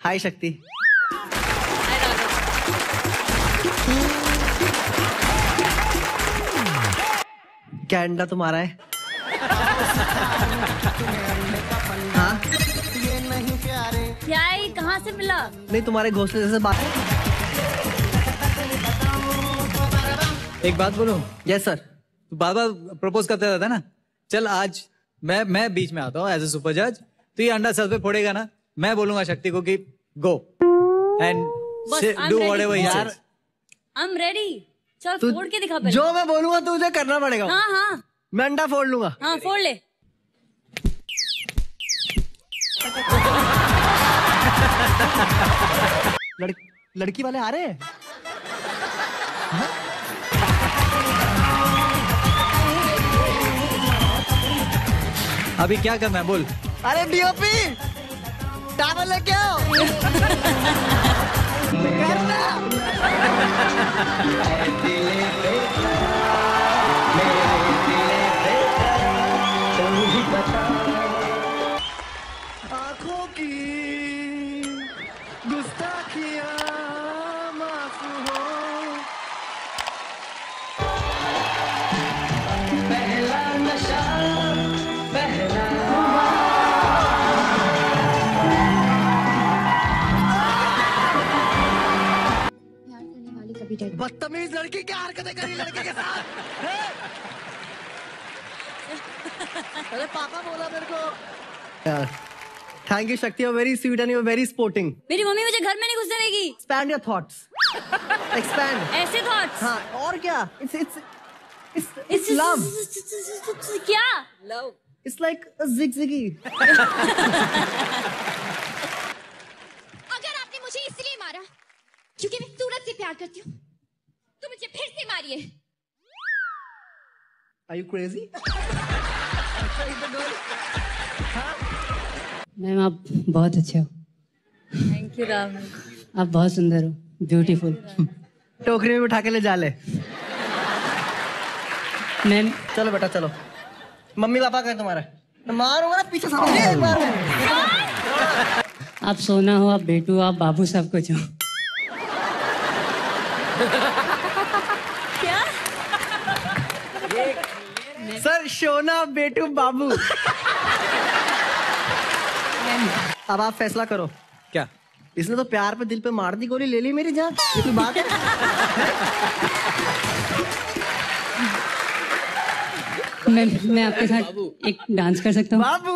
हाय शक्ति। क्या अंडा तुम्हारा है? हाँ? क्या है कहाँ से मिला? नहीं तुम्हारे घोंसले जैसे बात है एक बात बोलूँ? यस सर बार बार प्रपोज करते रहता है ना? चल आज मैं मैं बीच में आता हूँ एज ए सुपर जज तो ये अंडा सर पे फोड़ेगा ना? मैं बोलूँगा शक्ति को कि go and do ready. Whatever यार आई एम रेडी चल फोड़ के दिखा पहले। जो मैं बोलूँगा तुझे करना पड़ेगा। हाँ हाँ। मैं अंडा फोड़ लूँगा। हाँ फोड़ ले। लड़, लड़की वाले आ रहे हैं? अभी क्या करना है बोल। अरे डीओपी टावल लेके आओ आँखों की गुस्ताखियाँ। वाली बदतमीज लड़की क्या हरकतें करी लड़के के साथ? अरे पापा बोला मेरे को। Thank you Shakti you very sweet and you very sporting मेरी मम्मी मुझे घर में नहीं घुसने देगी। एक्सपैंड योर थॉट्स एक्सपैंड ऐसे थॉट्स हाँ और क्या? It's it's it's it's love क्या? लव इट्स लाइक अ जिगजिगी अगर आपने मुझे इसलिए मारा क्योंकि मैं सूरज से प्यार करती हूँ। मारिए आर यू क्रेजी मैम आप बहुत अच्छे हो। थैंक यू राम आप बहुत सुंदर हो। ब्यूटीफुल टोकरी में बिठा के ले जा ले। मैम चलो बेटा चलो। मम्मी पापा कहे तुम्हारे। मारूँगा ना पीछे से। मुझे एक बार में। आप सोना हो आप बेटू आप बाबू सब कुछ हो क्या सर शोना बेटू बाबू। अब आप फैसला करो। क्या? इसने तो प्यार पे दिल पे मार दी गोली ले ली मेरी जान। ये कोई बात है? मैं मैं आपके साथ एक डांस कर सकता हूँ? बाबू।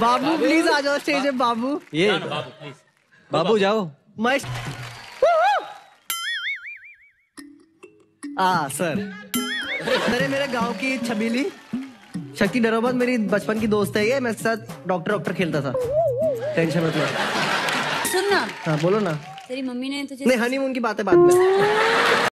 बाबू प्लीज़ आ जाओ स्टेज पे बाबू। ये बाबू जाओ। मैं आ सर। अरे मेरे गाँव की छबीली। शक्ति डरोबंद मेरी बचपन की दोस्त है ये। मेरे साथ डॉक्टर डॉक्टर खेलता था। टेंशन मत लो। सुन ना। हाँ बोलो ना। तेरी मम्मी ने तुझे नहीं हनीमून की बातें बाद में।